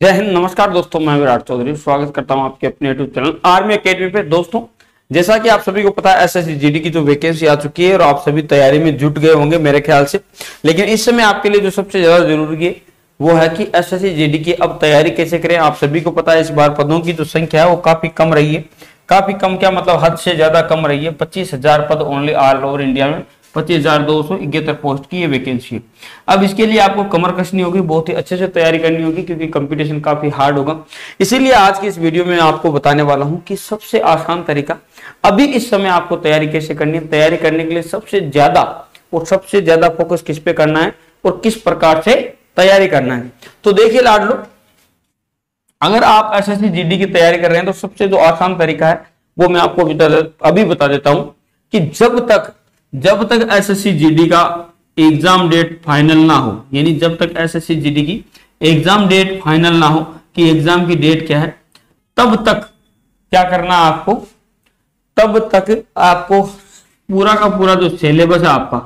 जय हिंद, नमस्कार दोस्तों, मैं विराट चौधरी। स्वागत करता हूँ आपके अपने यूट्यूब चैनल आर्मी अकेडमी पे। दोस्तों, जैसा कि आप सभी को पता है एसएससी जीडी की जो वैकेंसी आ चुकी है और आप सभी तैयारी में जुट गए होंगे मेरे ख्याल से। लेकिन इस समय आपके लिए जो सबसे ज़्यादा ज़रूरी है, वो है कि एस एस की अब तैयारी कैसे करें। आप सभी को पता है, इस बार पदों की जो संख्या है, वो काफ़ी कम रही है। काफ़ी कम क्या मतलब हद से ज़्यादा कम रही है। पच्चीस हज़ार पद ओनली ऑल ओवर इंडिया में। पच्चीस हज़ार दो सौ पोस्ट की ये वैकेंसी है। अब इसके लिए आपको कमर कसनी होगी, बहुत ही अच्छे से तैयारी करनी होगी क्योंकि कंपटीशन काफ़ी हार्ड होगा। इसीलिए आज की इस वीडियो में आपको बताने वाला हूँ कि सबसे आसान तरीका, अभी इस समय आपको तैयारी कैसे करनी है? तैयारी करने के लिए सबसे ज़्यादा और सबसे ज़्यादा फोकस किस पे करना है और किस प्रकार से तैयारी करना है? तो देखिए लाडलो, अगर आप एस एस की तैयारी कर रहे हैं तो सबसे जो आसान तरीका है, वो मैं आपको अभी बता देता हूँ कि जब तक जब तक एस एस का एग्ज़ाम डेट फाइनल ना हो, यानी जब तक एस एस की एग्ज़ाम डेट फाइनल ना हो, कि एग्ज़ाम की डेट क्या है, तब तक क्या करना आपको? तब तक आपको पूरा का पूरा जो सिलेबस है आपका,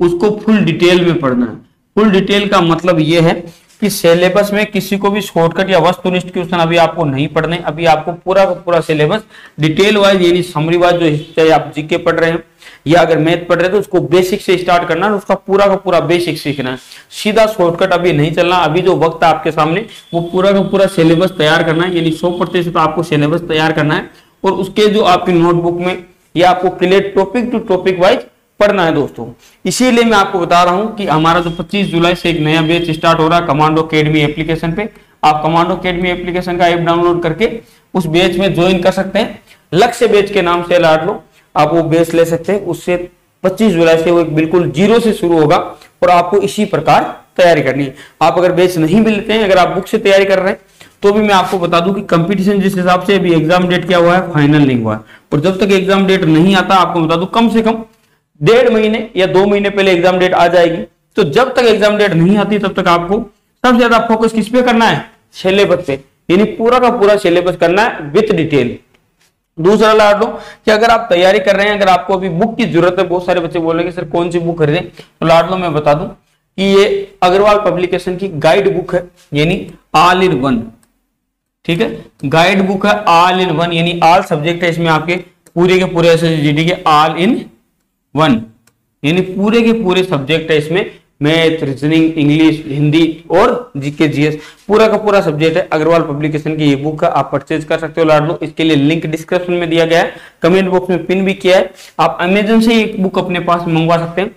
उसको फुल डिटेल में पढ़ना है। फुल डिटेल का मतलब यह है कि सिलेबस में किसी को भी शॉर्टकट या वस्तुनिष्ठ क्वेश्चन अभी आपको नहीं पढ़ने, अभी आपको पूरा का पूरा सिलेबस डिटेल वाइज यानी समरी वाइज जो चाहे आप जीके पढ़ रहे हैं, या अगर मैथ पढ़ रहे हैं तो उसको बेसिक से स्टार्ट करना है उसका पूरा का पूरा बेसिक सीखना है। सीधा शॉर्टकट अभी नहीं चलना, अभी जो वक्त आपके सामने, वो पूरा का पूरा सिलेबस तैयार करना है, यानी सौ प्रतिशत आपको सिलेबस तैयार करना है, और उसके जो आपकी नोटबुक में या आपको clear topic to topic wise पढ़ना है दोस्तों। इसीलिए मैं आपको बता रहा हूँ कि हमारा जो 25 जुलाई से एक नया बैच स्टार्ट हो रहा है कमांडो अकेडमी एप्लीकेशन पे। आप कमांडो अकेडमी एप्लीकेशन का ऐप डाउनलोड करके उस बैच में ज्वाइन कर सकते हैं। लक्ष्य बैच के नाम से लाट लो। आप वो बेस ले सकते हैं। उससे 25 जुलाई से वो एक बिल्कुल ज़ीरो से शुरू होगा और आपको इसी प्रकार तैयारी करनी है। आप अगर बेस नहीं भी लेते हैं, अगर आप बुक से तैयारी कर रहे हैं तो भी मैं आपको बता दूँ कि कंपटीशन जिस हिसाब से अभी एग्ज़ाम डेट क्या हुआ है फाइनल नहीं हुआ है। और जब तक एग्ज़ाम डेट नहीं आता, आपको बता दूँ कम से कम डेढ़ महीने या दो महीने पहले एग्ज़ाम डेट आ जाएगी। तो जब तक एग्ज़ाम डेट नहीं आती, तब तक आपको सबसे ज़्यादा फोकस किस पे करना है? सिलेबस पे। यानी पूरा का पूरा सिलेबस करना है विथ डिटेल दूसरा लाड लो कि अगर आप तैयारी कर रहे हैं, अगर आपको अभी बुक की ज़रूरत है, बहुत सारे बच्चे बोल रहे हैं सर, कौन सी बुक खरीदें? तो लाड लो मैं बता दूँ कि ये अग्रवाल पब्लिकेशन की गाइड बुक है, यानी ऑल इन वन ठीक है? गाइड बुक है ऑल इन वन यानी ऑल सब्जेक्ट है इसमें आपके पूरे के पूरे एस के ऑल इन वन यानी पूरे के पूरे सब्जेक्ट है इसमें मैथ रीजनिंग इंग्लिश हिंदी और जीके जीएस पूरा का पूरा सब्जेक्ट है। अग्रवाल पब्लिकेशन की ये बुक का आप परचेज कर सकते हो लाडलो। इसके लिए लिंक डिस्क्रिप्शन में दिया गया है। कमेंट बॉक्स में पिन भी किया है। आप अमेजोन से ये बुक अपने पास मंगवा सकते हैं।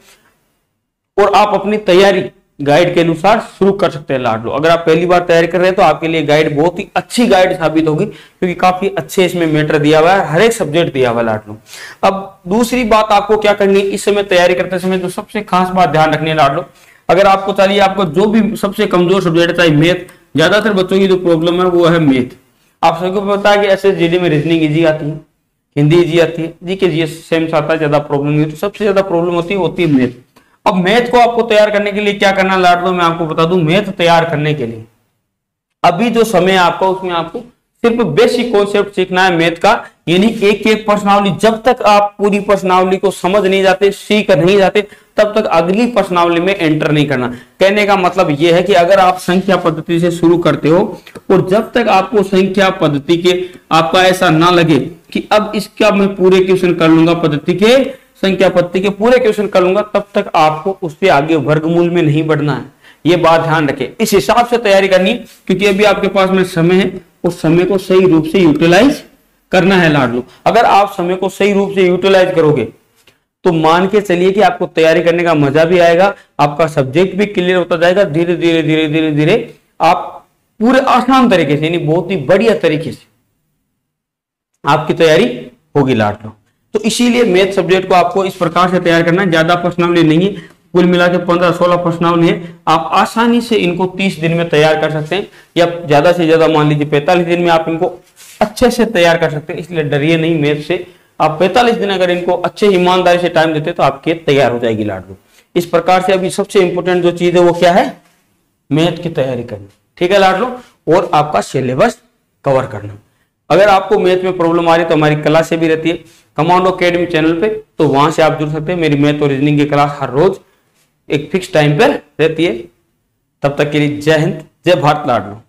और आप अपनी तैयारी गाइड के अनुसार शुरू कर सकते हैं लाडलो। अगर आप पहली बार तैयारी कर रहे हैं तो आपके लिए गाइड बहुत ही अच्छी गाइड साबित होगी, क्योंकि काफ़ी अच्छे इसमें मैटर दिया हुआ है, हर एक सब्जेक्ट दिया हुआ है लाडलो। अब दूसरी बात आपको क्या करनी है, इस समय तैयारी करते समय जो सबसे खास बात ध्यान रखनी है लाडलो, अगर आपको चाहिए, आपको जो भी सबसे कमज़ोर सब्जेक्ट चाहिए मैथ ज़्यादातर बच्चों की जो प्रॉब्लम है, वो है मैथ आप सबको पता है कि ऐसे एस में रीजनिंग इजी आती है, हिंदी इजी आती है जी के जी सेम आता है ज़्यादा प्रॉब्लम नहीं तो सबसे ज़्यादा प्रॉब्लम होती है होती है मैथ अब मैथ को आपको तैयार करने के लिए क्या करना लाड दो मैं आपको बता दूँ, मैथ तैयार करने के लिए। अभी जो समय आपका, उसमें आपको सिर्फ़ बेसिक कॉन्सेप्ट सीखना है मैथ का। यानी एक एक प्रश्नावली, जब तक आप पूरी प्रश्नावली को समझ नहीं जाते, सीख नहीं जाते, तब तक अगली प्रश्नावली में एंटर नहीं करना। कहने का मतलब यह है कि अगर आप संख्या पद्धति से शुरू करते हो, और जब तक आपको संख्या पद्धति के, आपका ऐसा ना लगे कि अब इसका मैं पूरे क्वेश्चन कर लूँगा पद्धति के संख्या पत्ती के पूरे क्वेश्चन कर लूँगा, तब तक आपको उससे आगे वर्गमूल में नहीं बढ़ना है। ये बात ध्यान रखें। इस हिसाब से तैयारी करनी, क्योंकि अभी आपके पास में समय है, उस समय को सही रूप से यूटिलाइज करना है लाडलू। अगर आप समय को सही रूप से यूटिलाइज करोगे तो मान के चलिए कि आपको तैयारी करने का मज़ा भी आएगा, आपका सब्जेक्ट भी क्लियर होता जाएगा, धीरे धीरे धीरे धीरे धीरे आप पूरे आसान तरीके से, यानी बहुत ही बढ़िया तरीके से आपकी तैयारी होगी लाडलो। तो इसीलिए मैथ सब्जेक्ट को आपको इस प्रकार से तैयार करना है। ज़्यादा प्रश्नावली नहीं है। कुल मिला के पंद्रह सोलह प्रश्नावली है। आप आसानी से इनको तीस दिन में तैयार कर सकते हैं। या ज़्यादा से ज़्यादा मान लीजिए पैंतालीस दिन में आप इनको अच्छे से तैयार कर सकते हैं। इसलिए डरिए नहीं मैथ से। आप पैंतालीस दिन अगर इनको अच्छे ईमानदारी से टाइम देते तो आपके तैयार हो जाएगी लाडू इस प्रकार से अभी सबसे इंपोर्टेंट जो चीज़ है, वो क्या है? मैथ की तैयारी करनी। ठीक है लाडलो? और आपका सिलेबस कवर करना। अगर आपको मैथ में प्रॉब्लम आ रही है तो हमारी क्लास से भी रहती है। कमांडो अकेडमी चैनल पे तो वहाँ से आप जुड़ सकते हैं। मेरी मैथ और रीजनिंग की क्लास हर रोज एक फिक्स टाइम पर रहती है। तब तक के लिए जय हिंद, जय भारत लाडलो।